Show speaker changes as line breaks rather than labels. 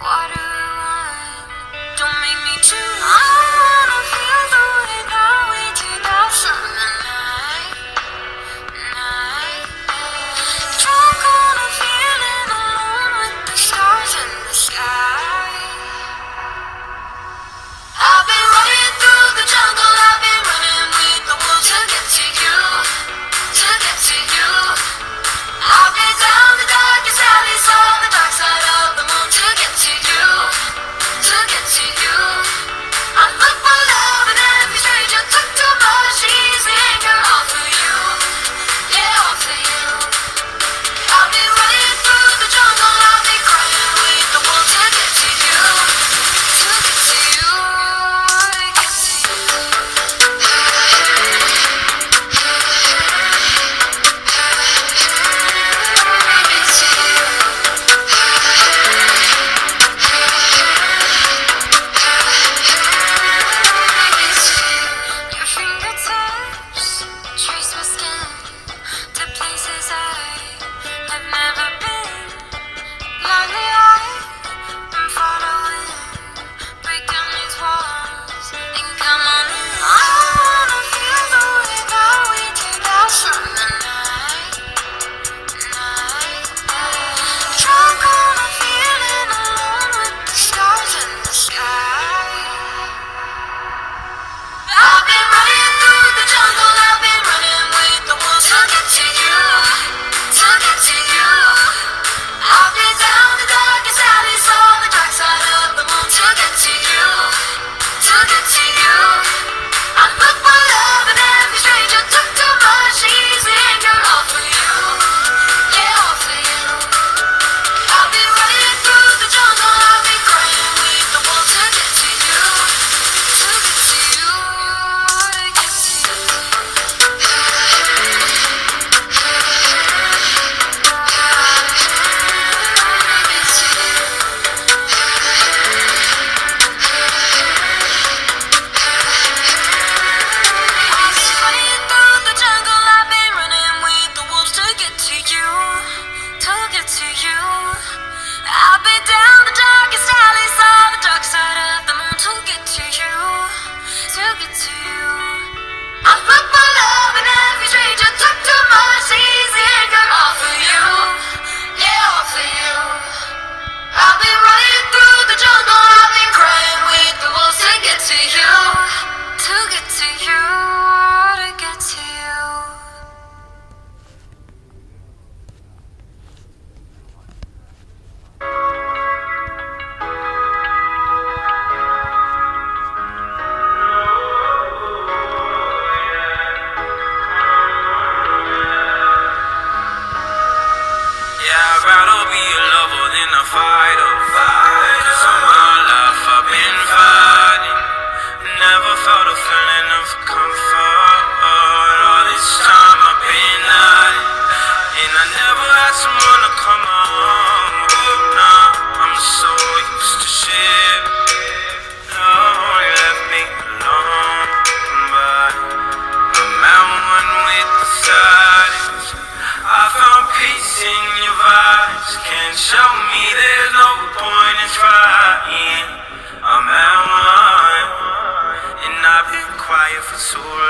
water. take and
show me there's no point in trying. I'm at one, and I've been quiet for too long.